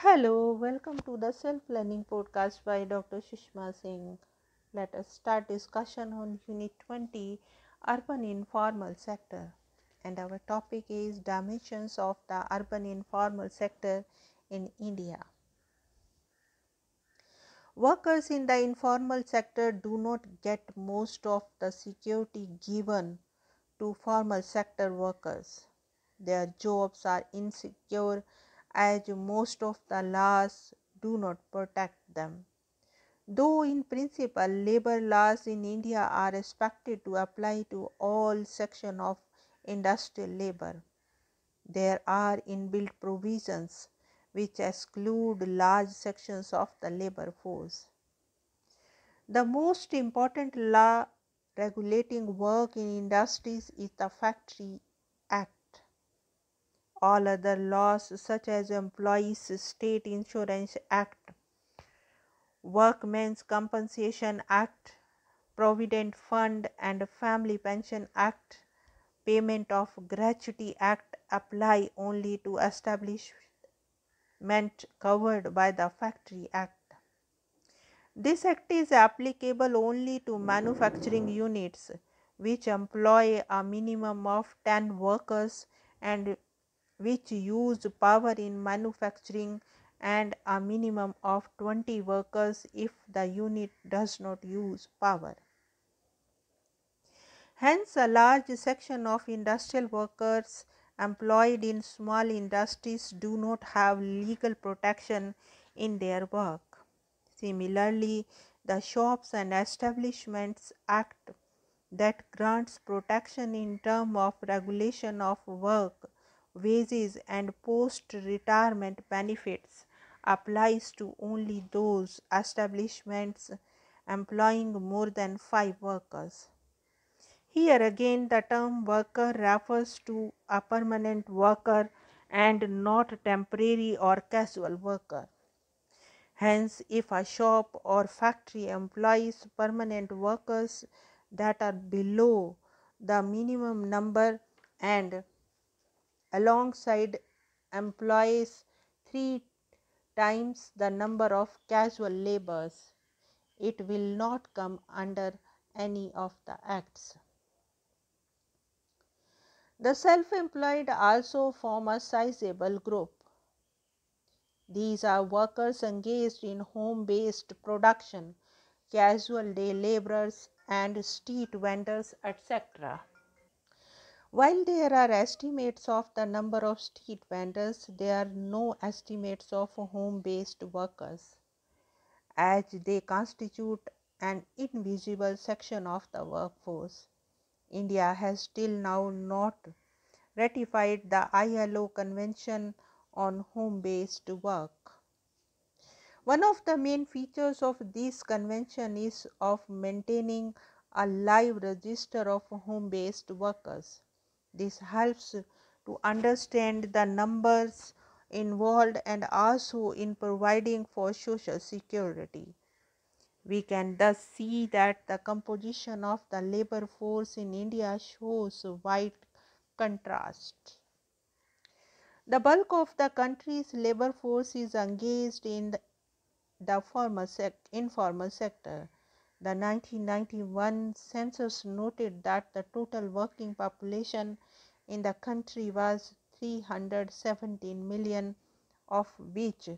Hello, welcome to the self learning podcast by Dr. Sushma Singh. Let us start discussion on Unit 20 Urban Informal Sector. And our topic is dimensions of the urban informal sector in India. Workers in the informal sector do not get most of the security given to formal sector workers. Their jobs are insecure as most of the laws do not protect them. Though in principle labor laws in India are expected to apply to all sections of industrial labor, there are inbuilt provisions which exclude large sections of the labor force. The most important law regulating work in industries is the Factory Act all other laws such as Employees State Insurance Act, Workmen's Compensation Act, Provident Fund and Family Pension Act, Payment of Gratuity Act apply only to establishment covered by the Factory Act. This act is applicable only to manufacturing units which employ a minimum of 10 workers and which use power in manufacturing and a minimum of 20 workers if the unit does not use power. Hence, a large section of industrial workers employed in small industries do not have legal protection in their work. Similarly, the Shops and Establishments Act that grants protection in terms of regulation of work wages and post retirement benefits applies to only those establishments employing more than 5 workers. Here again the term worker refers to a permanent worker and not temporary or casual worker. Hence, if a shop or factory employs permanent workers that are below the minimum number and alongside employs three times the number of casual laborers, it will not come under any of the acts. The self employed also form a sizable group. These are workers engaged in home based production, casual day laborers, and street vendors, etc. While there are estimates of the number of street vendors, there are no estimates of home based workers, as they constitute an invisible section of the workforce. India has still now not ratified the ILO Convention on Home Based Work. One of the main features of this convention is of maintaining a live register of home based workers. This helps to understand the numbers involved and also in providing for social security. We can thus see that the composition of the labor force in India shows wide contrast. The bulk of the country's labor force is engaged in the, the formal sec- informal sector. The 1991 census noted that the total working population in the country was 317 million, of which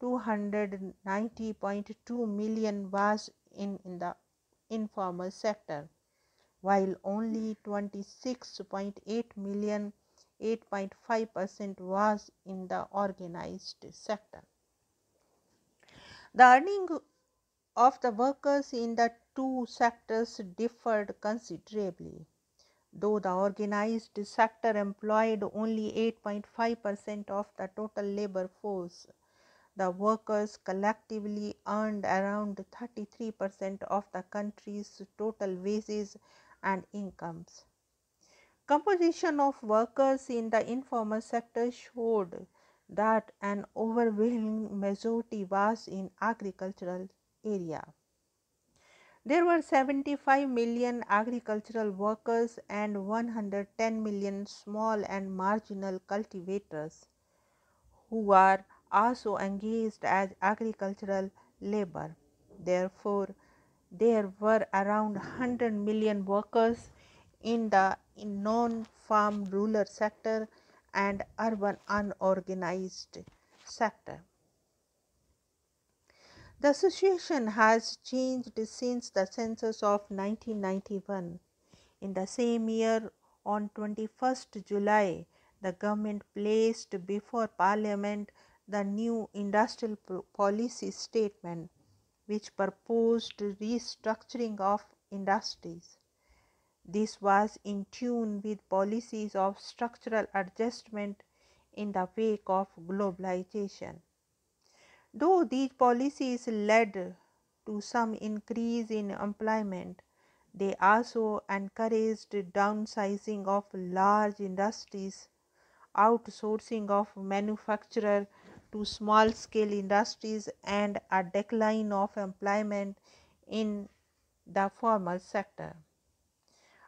290.2 million was in, in the informal sector, while only 26.8 million, 8.5% was in the organized sector. The earning of the workers in the two sectors differed considerably. Though the organized sector employed only 8.5% of the total labor force, the workers collectively earned around 33% of the country's total wages and incomes. Composition of workers in the informal sector showed that an overwhelming majority was in agricultural area. There were 75 million agricultural workers and 110 million small and marginal cultivators who are also engaged as agricultural labor. Therefore, there were around 100 million workers in the non farm rural sector and urban unorganized sector. The situation has changed since the census of 1991. In the same year, on 21st July, the government placed before Parliament the new industrial policy statement, which proposed restructuring of industries. This was in tune with policies of structural adjustment in the wake of globalization. Though these policies led to some increase in employment, they also encouraged downsizing of large industries, outsourcing of manufacture to small scale industries and a decline of employment in the formal sector.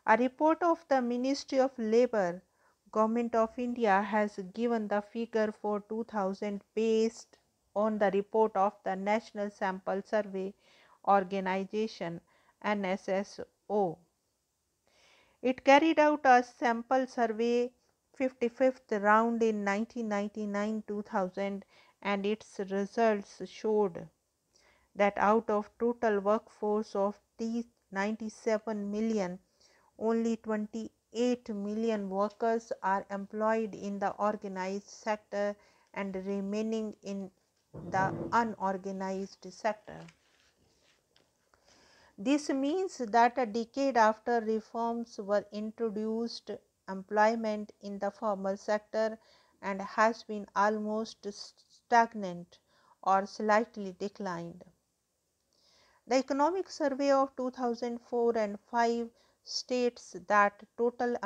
A report of the Ministry of Labour, Government of India has given the figure for 2000 based on the report of the National Sample Survey Organization NSSO. It carried out a sample survey 55th round in 1999-2000 and its results showed that out of total workforce of these 97 million only 28 million workers are employed in the organized sector and remaining in the unorganized sector. This means that a decade after reforms were introduced, employment in the formal sector and has been almost stagnant or slightly declined. The Economic Survey of 2004 and 5 states that total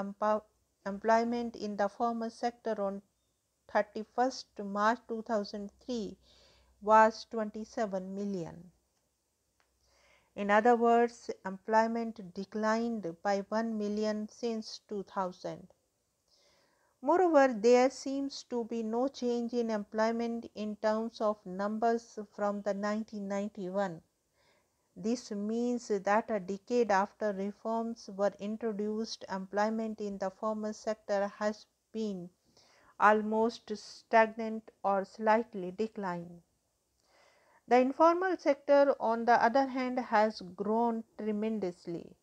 employment in the formal sector on 31st March 2003 was 27 million. In other words, employment declined by 1 million since 2000. Moreover, there seems to be no change in employment in terms of numbers from the 1991. This means that a decade after reforms were introduced, employment in the formal sector has been almost stagnant or slightly declined. The informal sector, on the other hand, has grown tremendously.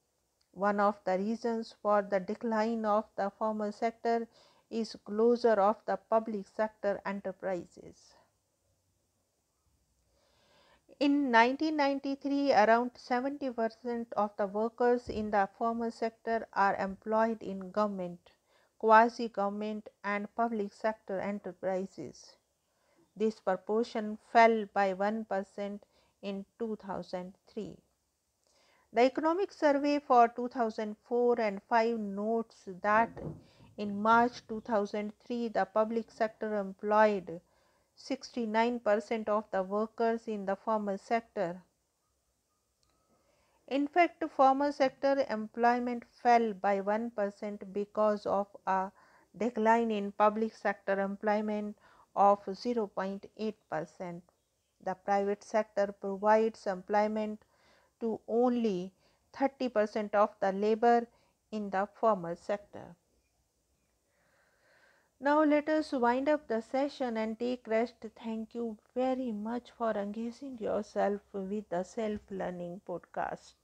One of the reasons for the decline of the formal sector is closure of the public sector enterprises. In 1993, around 70 percent of the workers in the formal sector are employed in government, quasi government, and public sector enterprises. This proportion fell by 1% in 2003. The Economic Survey for 2004 and 5 notes that in March 2003 the public sector employed 69% of the workers in the formal sector. In fact, formal sector employment fell by 1% because of a decline in public sector employment of 0.8 percent. The private sector provides employment to only 30 percent of the labor in the formal sector. Now, let us wind up the session and take rest. Thank you very much for engaging yourself with the self learning podcast.